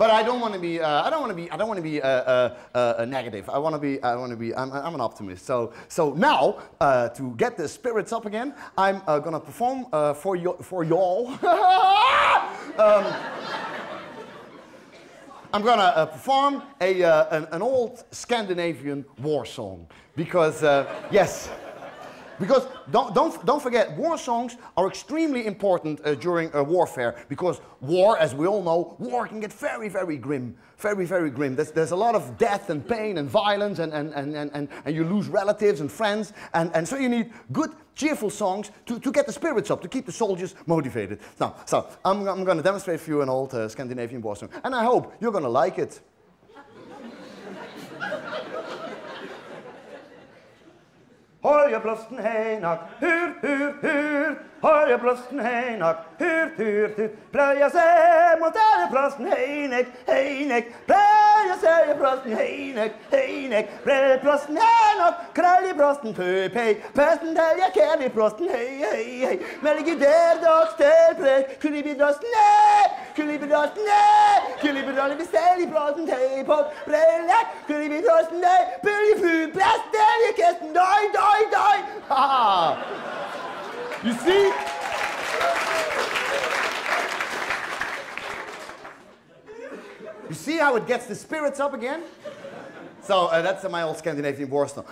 but I don't want to be. Uh, I don't want to be. I don't want to be uh, uh, uh, negative. I want to be. I want to be. I'm, I'm an optimist. So so now uh, to get the spirits up again, I'm uh, gonna perform for you for y'all. um, I'm gonna perform a, an, an old Scandinavian war song because yes. Because don't, don't, don't forget, war songs are extremely important uh, during uh, warfare because war, as we all know, war can get very, very grim. Very, very grim. There's, there's a lot of death and pain and violence, and, and, and, and, and, and you lose relatives and friends. And, and so you need good, cheerful songs to, to get the spirits up, to keep the soldiers motivated. Now, so I'm, I'm going to demonstrate for you an old uh, Scandinavian war song, and I hope you're going to like it. Harjablåsten heinak, hur, hur, hur. Harjablåsten heinak, hur, hur, hur. Plöja seg mot ærefrosten heinek, heinek. Plöja seg i frosten heinek, heinek. Brødfrosten heinak, krøll i frosten, pøp, hei. Pøsten telja kjær i frosten, hei, hei, hei. Melgi der dag stel prek, kulibidrosten, nei. Kulibidrosten, nei. Kulibidrosten, vi stel i frosten, hei, pop. Brøllek, kulibidrosten, nei. Pulli, fu, plasten. You see? You see how it gets the spirits up again? So uh, that's uh, my old Scandinavian war song.